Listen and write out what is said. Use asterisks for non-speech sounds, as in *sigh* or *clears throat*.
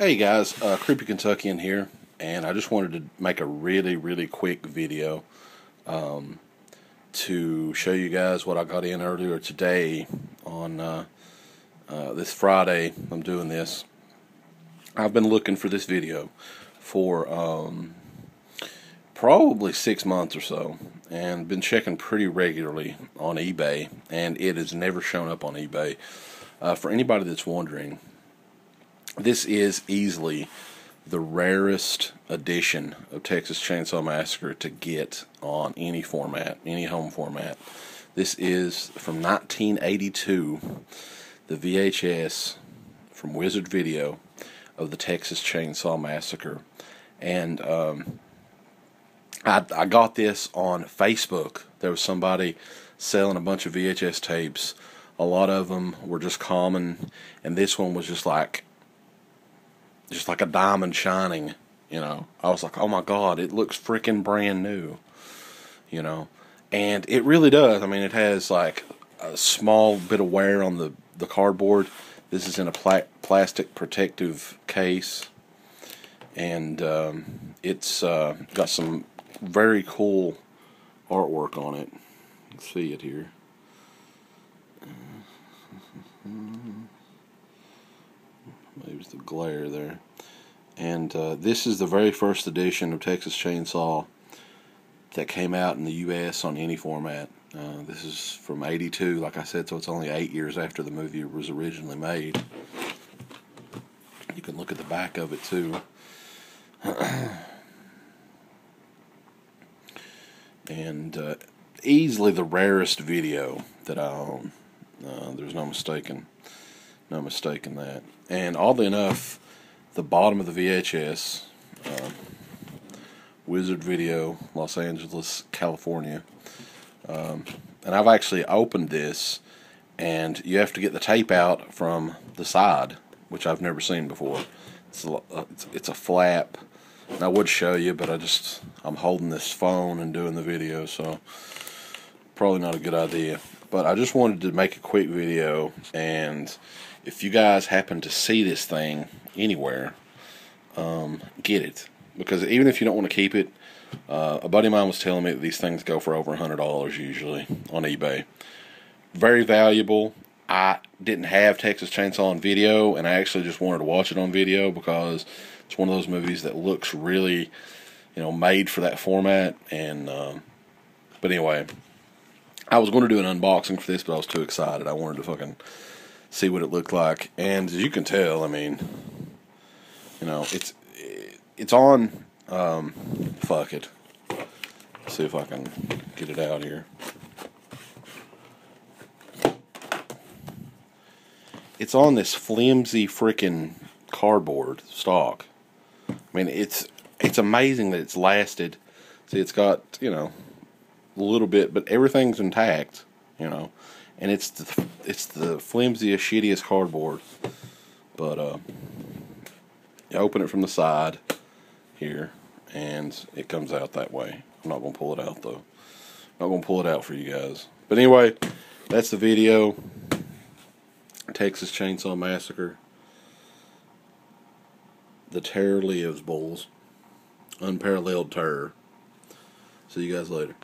Hey guys, uh, Creepy Kentuckian here, and I just wanted to make a really, really quick video um, to show you guys what I got in earlier today on uh, uh, this Friday. I'm doing this. I've been looking for this video for um, probably six months or so, and been checking pretty regularly on eBay, and it has never shown up on eBay. Uh, for anybody that's wondering, this is easily the rarest edition of Texas Chainsaw Massacre to get on any format, any home format. This is from 1982, the VHS from Wizard Video of the Texas Chainsaw Massacre. And um, I, I got this on Facebook. There was somebody selling a bunch of VHS tapes. A lot of them were just common, and this one was just like just like a diamond shining. You know, I was like, oh my god, it looks freaking brand new. You know, and it really does. I mean, it has like a small bit of wear on the the cardboard. This is in a pla- plastic protective case, and um, it's uh, got some very cool artwork on it. see it here. Maybe it's the glare there. And uh, this is the very first edition of Texas Chainsaw that came out in the U.S. on any format. Uh, this is from 82, like I said, so it's only eight years after the movie was originally made. You can look at the back of it too. *clears throat* and uh, easily the rarest video that I own. Uh, there's no mistaking, no mistake in that. And oddly enough, the bottom of the VHS, uh, Wizard Video, Los Angeles, California. Um, and I've actually opened this, and you have to get the tape out from the side, which I've never seen before. It's a, uh, it's, it's a flap. And I would show you, but I just I'm holding this phone and doing the video, so probably not a good idea. But I just wanted to make a quick video, and if you guys happen to see this thing anywhere, um, get it because even if you don't want to keep it, uh, a buddy of mine was telling me that these things go for over a hundred dollars usually on eBay. Very valuable. I didn't have Texas Chainsaw on video, and I actually just wanted to watch it on video because it's one of those movies that looks really, you know, made for that format. And um, but anyway, I was going to do an unboxing for this, but I was too excited. I wanted to fucking see what it looked like. And as you can tell, I mean, you know, it's it's on. Um, fuck it. Let's see if I can get it out here. It's on this flimsy freaking cardboard stock. I mean, it's it's amazing that it's lasted. See, it's got you know a little bit, but everything's intact. You know, and it's the it's the flimsiest, shittiest cardboard. But uh, you open it from the side here, and it comes out that way. I'm not gonna pull it out though. I'm not gonna pull it out for you guys. But anyway, that's the video. Texas Chainsaw Massacre. The terror lives, bulls. Unparalleled terror. See you guys later.